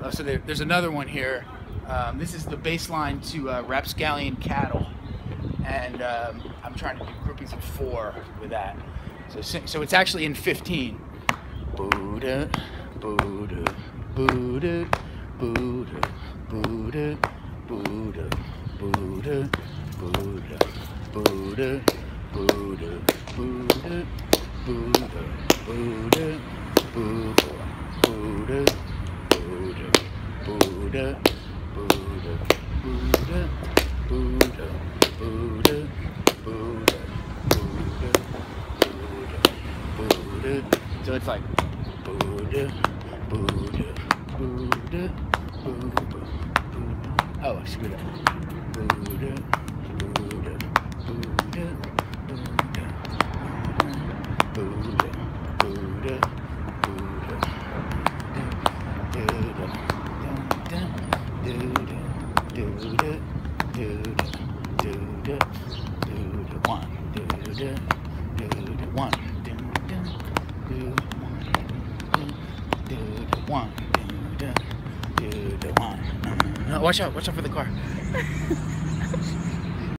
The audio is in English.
Uh, so there, there's another one here. Um, this is the bass line to uh, Rapscallion Cattle, and um, I'm trying to do groupings of four with that. So, so it's actually in 15. Buddha, Buddha, Buddha, Buddha, Buddha, Buddha, Buddha, Buddha, Buddha, Buddha, Buddha, Buddha, Buddha, Buddha, Buddha, Buddha, Buddha, Buddha, Buddha, Buddha, Buddha, Buddha, Buddha, Buddha. So it's like Buddha, Buddha, Buddha, Buddha, Buddha. Oh, I screwed up. Buddha, Buddha, Buddha, Buddha, Buddha, Buddha, do do do do do do one do do do do one do do do do do one do do do one. Watch out! Watch out for the car.